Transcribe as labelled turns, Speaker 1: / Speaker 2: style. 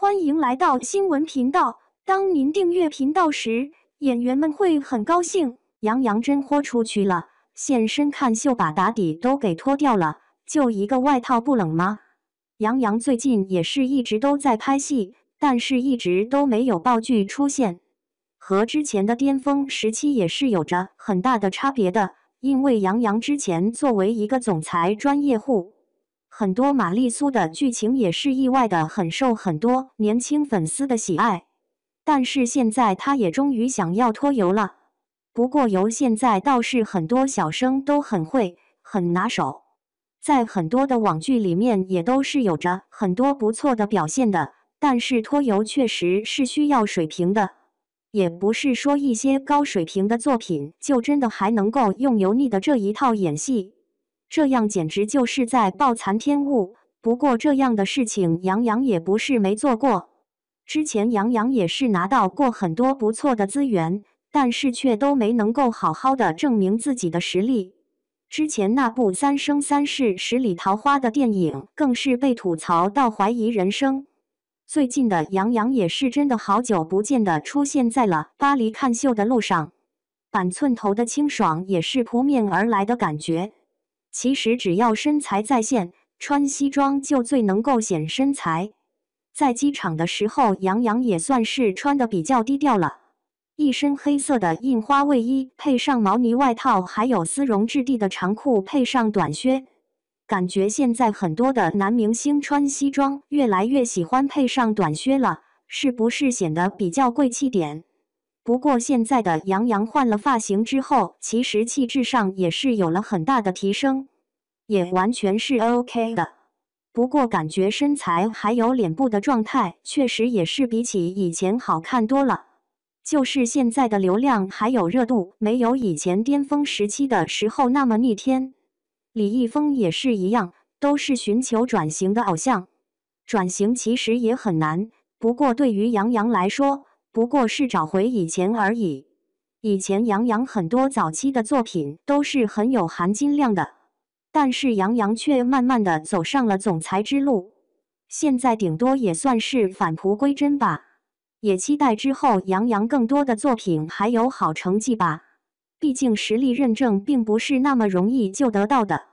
Speaker 1: 欢迎来到新闻频道。当您订阅频道时，演员们会很高兴。杨洋真豁出去了，现身看秀，把打底都给脱掉了，就一个外套不冷吗？杨洋最近也是一直都在拍戏，但是一直都没有爆剧出现，和之前的巅峰时期也是有着很大的差别的。因为杨洋之前作为一个总裁专业户。很多玛丽苏的剧情也是意外的很受很多年轻粉丝的喜爱，但是现在他也终于想要脱油了。不过油现在倒是很多小生都很会很拿手，在很多的网剧里面也都是有着很多不错的表现的。但是脱油确实是需要水平的，也不是说一些高水平的作品就真的还能够用油腻的这一套演戏。这样简直就是在暴残天物。不过这样的事情，杨洋也不是没做过。之前杨洋也是拿到过很多不错的资源，但是却都没能够好好的证明自己的实力。之前那部《三生三世十里桃花》的电影，更是被吐槽到怀疑人生。最近的杨洋也是真的好久不见的出现在了巴黎看秀的路上，板寸头的清爽也是扑面而来的感觉。其实只要身材在线，穿西装就最能够显身材。在机场的时候，杨洋也算是穿的比较低调了，一身黑色的印花卫衣，配上毛呢外套，还有丝绒质地的长裤，配上短靴，感觉现在很多的男明星穿西装越来越喜欢配上短靴了，是不是显得比较贵气点？不过现在的杨洋换了发型之后，其实气质上也是有了很大的提升，也完全是 OK 的。不过感觉身材还有脸部的状态，确实也是比起以前好看多了。就是现在的流量还有热度，没有以前巅峰时期的时候那么逆天。李易峰也是一样，都是寻求转型的偶像。转型其实也很难，不过对于杨洋来说，不过是找回以前而已。以前杨洋很多早期的作品都是很有含金量的，但是杨洋却慢慢的走上了总裁之路。现在顶多也算是返璞归真吧。也期待之后杨洋更多的作品还有好成绩吧。毕竟实力认证并不是那么容易就得到的。